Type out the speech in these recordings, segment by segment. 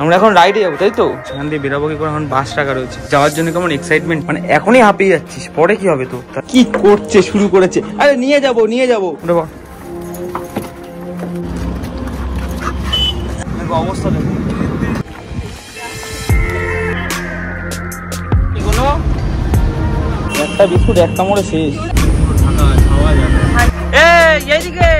আমরা এখন রাইডে যাব তাই তো? সেখান দিয়ে বেরাবো কি করে? এখন বাস টাকা রয়েছে। যাওয়ার জন্য কেমন এক্সাইটমেন্ট মানে এখনই হাঁপিয়ে যাচ্ছিস পরে কি হবে তো? কি করছে শুরু করেছে? আরে নিয়ে যাব নিয়ে যাব। অবস্থা দেখো। এগুলো? একটা বিস্কুট এক কামড়ে শেষ। এই এইদিকে!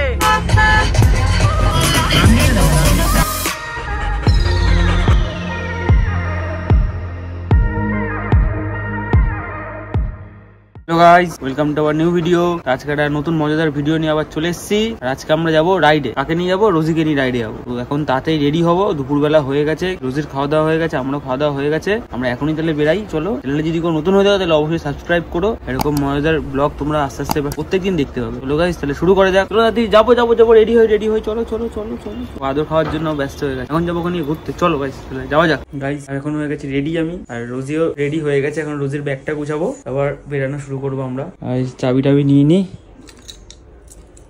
Guys welcome to our new video আজকে একটা নতুন মজাদার ভিডিও নিয়ে আবার চলে এসেছি। আজকে আমরা যাব রাইডে কাকে নিয়ে যাব? রোজিকে নিয়ে রাইডে যাব। এখন তাড়াতাড়ি রেডি হব। দুপুরবেলা হয়ে গেছে। রোজির খাওয়া দাওয়া হয়ে গেছে। আমরাও খাওয়া দাওয়া হয়ে গেছে। আমরা এখনই তাহলে বেরাই। চলো। চ্যানেলে যদি কোনো নতুন হয়ে যাও, তাহলে অবশ্যই সাবস্ক্রাইব করো। এরকম মজাদার ব্লগ তোমরা আস্তে আস্তে প্রত্যেকদিন দেখতে পাবে। চলো গাইস তাহলে শুরু করে যাক। চলো, দাদি, যাব যাব যাব। রেডি হয়ে রেডি হয়ে। চলো চলো চলো চলো আদর খাওয়ার জন্য ব্যস্ত হয়ে গেছে। এখন যাব ওখানে ঘুরতে। চলো গাইস তাহলে যাওয়া যাক। গাইস এখন হয়ে গেছে রেডি আমি। আর রোজিও রেডি হয়ে গেছে। এখন রোজির ব্যাগটা গুছাবো। আবার বেরানো শুরু করব আমরা। চাবি টাবি নিয়ে নিই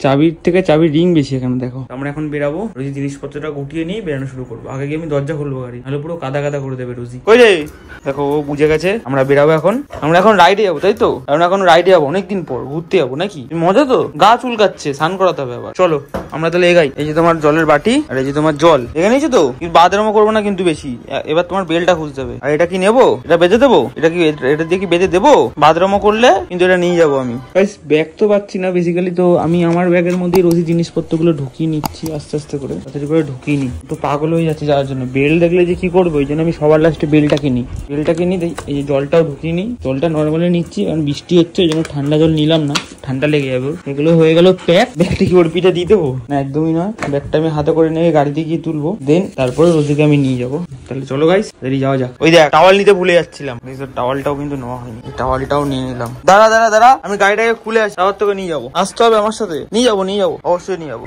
চাবির থেকে চাবির রিং বেশি এখানে দেখো। আমরা এখন বেরাবো। রোজি জিনিসপত্রটা গুটিয়ে নিয়ে বেরানো শুরু করব। আগে গিয়ে আমি দরজা খুলবো গাড়ি। নাহলে পুরো কাদা কাদা করে দেবে রোজি। কই রে? দেখো ও বুঝে গেছে। আমরা বেরাবো এখন। আমরা এখন রাইডে যাব তাই তো? আমরা এখন রাইডে যাব অনেকদিন পর। ঘুরতে যাব নাকি? মজা তো? গা চুলকাচ্ছে স্নান করাতে হবে আবার। চলো আমরা তাহলে এগাই। এই যে তোমার জলের বাটি আর এই যে তোমার জল। এখানে এসে তো? কিন্তু বাদরামো করব না কিন্তু বেশি। এবার তোমার বেলটা খুঁজতে হবে। আর এটা কি নেব? এটা বেঁধে দেবো? এটা কি এটা- এটা দিয়ে কি বেঁধে দেবো? বাদরামো করলে কিন্তু এটা নিয়ে যাব আমি। ব্যাগ তো পাচ্ছি না। বেসিক্যালি তো আমি আমার ব্যাগের মধ্যে রোজি জিনিসপত্রগুলো ঢুকিয়ে নিচ্ছি, আস্তে আস্তে করে, তাড়াতাড়ি করে ঢুকিয়ে নি তো পাগল হয়ে যাচ্ছে যাওয়ার জন্য। বেল দেখলে যে কি করব ওই জন্য আমি সবার লাস্টে বেলটা কিনি। বেলটা কিনি এই যে জলটাও ঢুকিয়ে নি জলটা নর্মালি নিচ্ছি, কারণ বৃষ্টি হচ্ছে ওই জন্য ঠান্ডা জল নিলাম না। ঠান্ডা লেগে যাবে। এগুলো হয়ে গেল প্যাক ব্যাগটা কি ওর পিঠে দিয়ে দেবো? না, একদমই নয়। ব্যাগটা আমি হাতে করে নিয়ে গাড়িতে গিয়ে তুলবো। দেন তারপরে রোজিকে আমি নিয়ে যাব। তাহলে চলো গাইস দেরি যাওয়া যাক। ওই দেখ টাওয়াল নিতে ভুলে যাচ্ছিলাম। টাওয়ালটাও কিন্তু নেওয়া হয়নি। টাওয়ালটাও নিয়ে নিলাম। দাঁড়া দাঁড়া দাঁড়া। আমি গাড়িটাকে খুলে আসি আবার তোকে নিয়ে যাব। আসতে হবে আমার সাথে। নিয়ে যাব নিয়ে যাব। অবশ্যই নিয়ে যাব।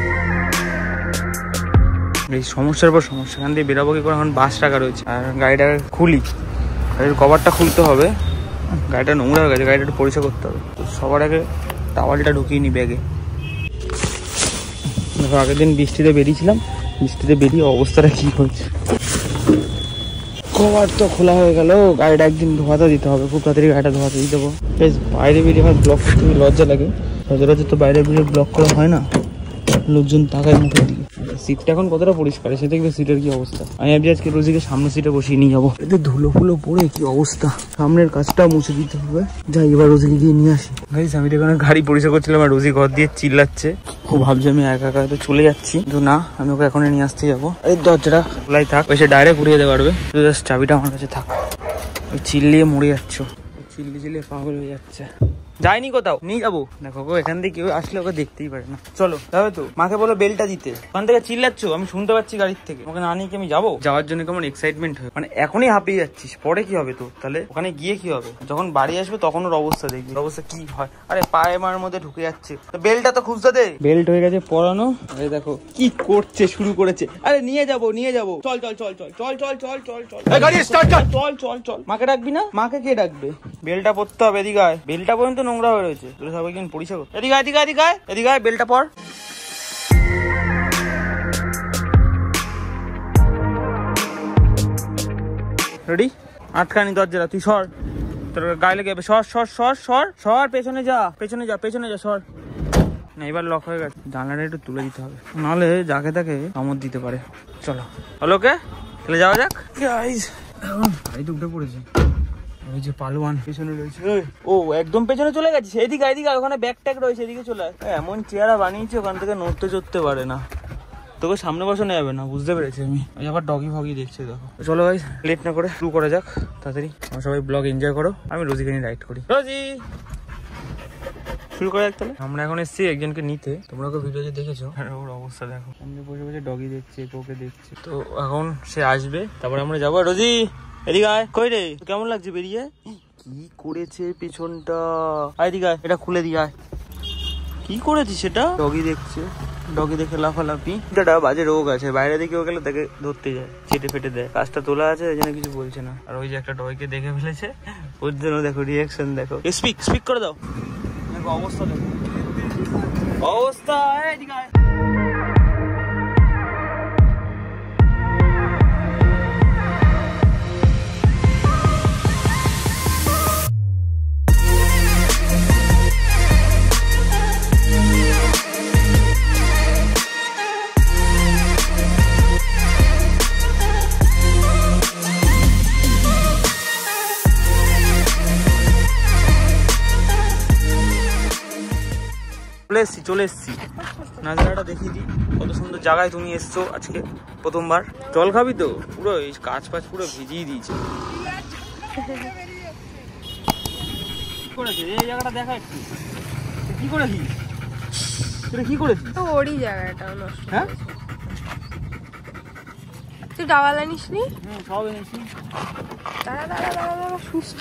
এই সমস্যার পর সমস্যা। এখান দিয়ে বেরাবো কি করে? এখন বাস টাকা রয়েছে। আর গাড়িটা খুলি। গাড়ির কভারটা খুলতে হবে। গাড়িটা নোংরা হয়ে গেছে। গাড়িটা একটু পরিষ্কার করতে হবে। তো সবার আগে টাওয়ালটা ঢুকিয়ে নি ব্যাগে। দেখো আগের দিন বৃষ্টিতে বেরিয়েছিলাম। বৃষ্টিতে বেরিয়ে অবস্থাটা কি হয়েছে কভার তো খোলা হয়ে গেল। গাড়িটা একদিন ধোয়াতে দিতে হবে। খুব তাড়াতাড়ি গাড়িটা ধোয়াতে দিতে হবে। বেশ বাইরে বেরিয়ে আমার ব্লক লজ্জা লাগে। সচরাচর তো বাইরে বেরিয়ে ব্লক করা হয় না। লোকজন তাকায় মুখের দিকে। সিটটা এখন কতটা পরিষ্কার? সে দেখবে সিটের কি অবস্থা। আমি ভাবছি আজকে রোজিকে সামনের সিটে বসিয়ে নিয়ে যাব। এতে ধুলো ফুলো পড়ে কি অবস্থা? সামনের কাজটা মুছে দিতে হবে। যাই এবার রোজিকে গিয়ে নিয়ে আসি। গাইস আমি তো এখানে গাড়ি পরিষ্কার করছিলাম আর রোজি ঘর দিয়ে চিল্লাচ্ছে। ও ভাবছে আমি একা একা তো চলে যাচ্ছি। কিন্তু না আমি ওকে এখনই নিয়ে আসতে যাব। এই দরজাটা খোলাই থাক। এসে ডাইরেক্ট ঘুরিয়ে দিতে পারবে। শুধু জাস্ট চাবিটা আমার কাছে থাক। ওই চিল্লিয়ে মরে যাচ্ছ। চিল্লি চিল্লিয়ে পাগল হয়ে যাচ্ছে। যাইনি কোথাও। নিয়ে যাব। দেখো গো এখান থেকে কেউ আসলে ওকে দেখতেই পারে না। চলো যাবে তো? মাকে বলো বেলটা দিতে। ওখান থেকে চিল্লাচ্ছ? আমি শুনতে পাচ্ছি গাড়ির থেকে। ওকে না নিয়ে কি আমি যাব? যাওয়ার জন্য কেমন এক্সাইটমেন্ট হয়? মানে এখনই হাঁপিয়ে যাচ্ছিস। পরে কি হবে তো তাহলে ওখানে গিয়ে কি হবে? যখন বাড়ি আসবে তখন ওর অবস্থা দেখবি। অবস্থা কি হয়? আরে পায়ে মার মধ্যে ঢুকে যাচ্ছে। তো বেলটা তো খুঁজতে দে। বেল্ট হয়ে গেছে পরানো। আরে দেখো কি করছে শুরু করেছে। আরে নিয়ে যাব নিয়ে যাব। চল চল চল চল চল চল চল চল চল। গাড়ি স্টার্ট কর। চল চল চল। মাকে ডাকবি না? মাকে কে ডাকবে? বেলটা পরতে হবে এদিকে বেলটা পর্যন্ত নোংরা হয়ে রয়েছে। তোরা সবাই কিন্তু কর এদিকে এদিকে আয়, এদিকে আয়, এদিকে আয়, বেলটা পর। রেডি আটকানি দরজাটা তুই সর। তোর গায়ে লেগে যাবে। সর সর সর সর সর পেছনে যা পেছনে যা পেছনে যা সর। না এবার লক হয়ে গেছে। জানলাটা একটু তুলে দিতে হবে। নাহলে যাকে তাকে কামড় দিতে পারে। চলো। হলো কে? তাহলে যাওয়া যাক। গাইস গাড়িতে উঠে পড়েছে। ওই যে পালোয়ান পেছনে রয়েছে। ও একদম পেছনে চলে গেছে। এদিকে এদিকে ওখানে ব্যাগ ট্যাগ রয়েছে এদিকে চলে আয়। এমন চেহারা বানিয়েছে ওখান থেকে নড়তে চড়তে পারে না। তোকে সামনে বসানো যাবে না বুঝতে পেরেছি আমি। ওই আবার ডগি ফগি দেখছে দেখো। চলো ভাই লেট না করে শুরু করা যাক তাড়াতাড়ি। আমার সবাই ব্লগ এনজয় করো আমি রোজিকে নিয়ে রাইড করি। রোজি! শুরু করা যাক তাহলে। আমরা এখন এসেছি একজনকে নিতে। তোমরা ওকে ভিডিওতে দেখেছ? আর ওর অবস্থা দেখো। সামনে বসে বসে ডগি দেখছে ওকে দেখছে। তো এখন সে আসবে তারপরে আমরা যাব। রোজি! এদিকে আয় কই রে? কেমন লাগছে বেরিয়ে? কি করেছে পিছনটা? আয় এদিকে আয় এটা খুলে দিয়ে আয়। কি করেছিস সেটা? ডগি দেখছে। ডগি দেখে লাফালাফি। এটা বাজে রোগ আছে বাইরে দিকেও গেলে তাকে ধরতে যায় চেটে ফেটে দেয়। কাজটা তোলা আছে ওই জন্য কিছু বলছে না। আর ওই যে একটা ডগিকে দেখে ফেলেছে ওর জন্য দেখো রিয়াকশন দেখো। স্পিক স্পিক করে দাও। দেখো অবস্থা দেখো। অবস্থা এদিকে আয়। চলে এসছি চলে এসছি। নাজারাটা দেখিয়ে দিই কত সুন্দর জায়গায় তুমি এসছো আজকে প্রথমবার। জল খাবি তো? পুরো এই কাজ ফাজ পুরো ভিজিয়ে দিয়েছে। করেছে এই জায়গাটা দেখা একটু। তুই কি করেছিস? তুই কি করেছিস? তো ওরই জায়গাটা নষ্ট হ্যাঁ? তুই ডাওয়াল আনিস নি হুম সব এনেছি। দাঁড়া দাঁড়া দাঁড়া দাঁড়া সুস্থ।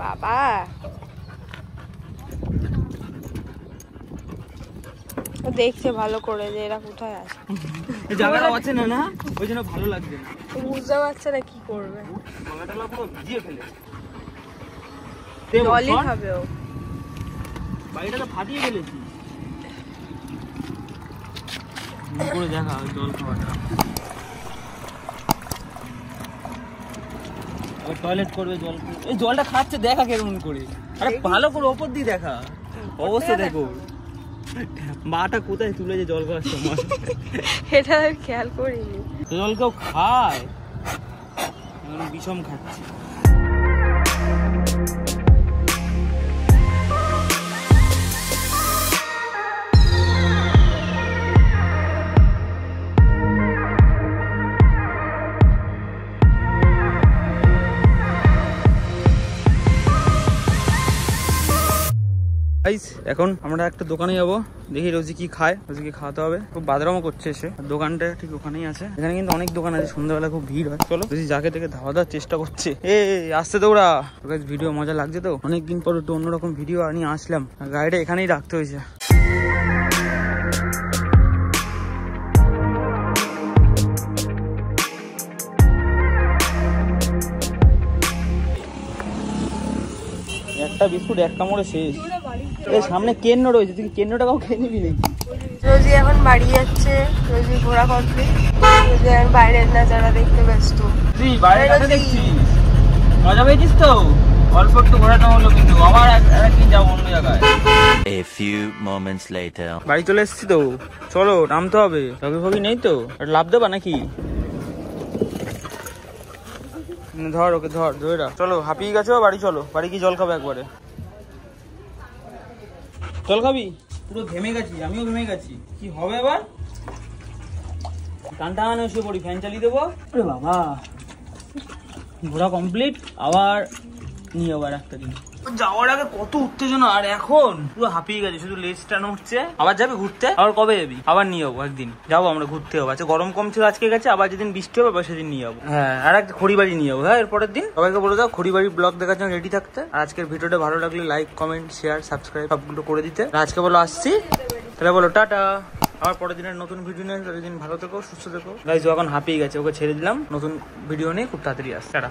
বাবা। ও দেখছে ভালো করে যে এরা কোথায় আছে। জায়গাটা আছে না? না ওই জন্য ভালো লাগছে না। বুঝতে পারছে না কি করবে। জায়গাটা পুরো ভিজিয়ে ফেলেছে জলই খাবে ও। বাড়িটা তো ফাটিয়ে ফেলেছি। করে দেখা ওই জল খাওয়াটা। টয়লেট করবে জল। এই জলটা খাচ্ছে দেখা কেমন করে। আরে ভালো করে ওপর দিয়ে দেখা। অবশ্যই দেখো। মাটা কোথায় তুলেছে জল খাওয়ার সময়? এটা আমি খেয়াল করিনি। জল কেউ খায়? বিষম খাচ্ছে। গাইস এখন আমরা একটা দোকানে যাব। দেখি রোজি কি খায়, রোজিকে খাওয়াতে হবে। খুব বাদরামও করছে এসে দোকানটা ঠিক ওখানেই আছে। এখানে কিন্তু অনেক দোকান আছে, সন্ধ্যাবেলা খুব ভিড় হয়। চলো, রোজি যাকে থেকে ধাওয়া দেওয়ার চেষ্টা করছে। এ আসতে তো ওরা ভিডিও মজা লাগছে তো? অনেকদিন পর একটু অন্যরকম ভিডিও নিয়ে আসলাম। গাড়িটা এখানেই রাখতে হয়েছে। একটা বিস্কুট এক কামড়ে শেষ। এই সামনে কেন্ন রয়েছে তুই কেন্নটা কাউ খেয়ে নিবি নাকি? রোজি এখন বাড়ি যাচ্ছে রোজি ঘোরা কমপ্লিট রোজি এখন বাইরের নাজারা দেখতে ব্যস্ত। তুই বাইরে এই কাছে। দেখছিস? মজা পেয়েছিস তো? অল্প একটু ঘোরানো হলো কিন্তু আমার এক- একদিন যাব অন্য জায়গায়। A few moments later. বাড়ি চলে এসেছি তো। চলো নামতে হবে। রবি ফবি নেই তো? লাভ দেবা নাকি? নে, ধর ওকে, ধর, ধরে রাখ। চলো, হাঁপিয়ে গেছো, বাড়ি চলো। বাড়ি কি জল খাবে একবারে। জল খাবি? পুরো ঘেমে গেছি, আমিও ঘেমে গেছি। কি হবে এবার? টান টান এসে পড়ি, ফ্যান চালিয়ে দেবো। আরে বাবা। ঘোরা কমপ্লিট আবার নিয়ে আবার একটা দিন। যাওয়ার আগে কত উত্তেজনা আর এখন? পুরো হাঁপিয়ে গেছে শুধু লেজটা নড়ছে আবার যাবে ঘুরতে? আবার কবে যাবি? আবার নিয়ে যাব একদিন। যাব আমরা ঘুরতে যাব। আচ্ছা গরম কম ছিল আজকে গেছে আবার যেদিন বৃষ্টি হবে আবার সেদিন নিয়ে যাব। হ্যাঁ আর একটা খড়িবাড়ি নিয়ে যাব। হ্যাঁ এরপরের দিন? সবাইকে বলে দাও খড়িবাড়ি ব্লগ দেখার জন্য রেডি থাকতে। আর আজকের ভিডিওটা ভালো লাগলে লাইক কমেন্ট শেয়ার সাবস্ক্রাইব সবগুলো করে দিতে। আর আজকে বলো আসছি। তাহলে বলো টাটা। আবার পরের দিনের নতুন ভিডিও নিয়ে দিন ভালো থেকো সুস্থ থেকো। গাইজ ও এখন হাঁপিয়ে গেছে ওকে ছেড়ে দিলাম। নতুন ভিডিও নিয়ে খুব তাড়াতাড়ি আসছে। টাটা।